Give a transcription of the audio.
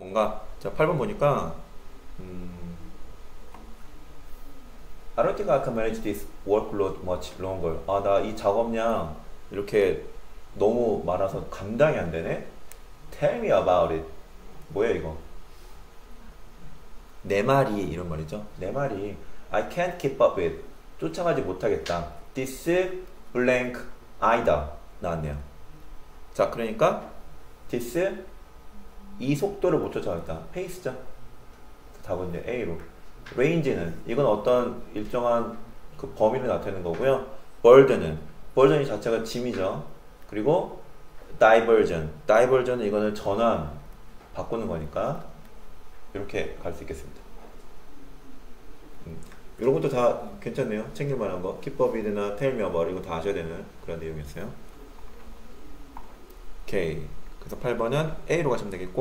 뭔가 자 8번 보니까 음, I don't think I can manage this workload much longer. 아, 나 이 작업량 이렇게 너무 많아서 감당이 안 되네. Tell me about it. 뭐야 이거? 내 말이 이런 말이죠. 내 말이 I can't keep up with. 쫓아가지 못하겠다. This blank 아이다 나왔네요. 자, 그러니까 this 이 속도를 못 쫓아가겠다. 페이스죠. 답은 이제 A로. range는 이건 어떤 일정한 그 범위를 나타내는 거고요. burden은 burden이 자체가 짐이죠. 그리고 diversion, diversion은 이거는 전환 바꾸는 거니까 이렇게 갈 수 있겠습니다. 음, 이런 것도 다 괜찮네요. 챙길 만한 거. me about 이거 다 아셔야 되는 그런 내용이었어요. 오케이. 그래서 8번은 A로 가시면 되겠고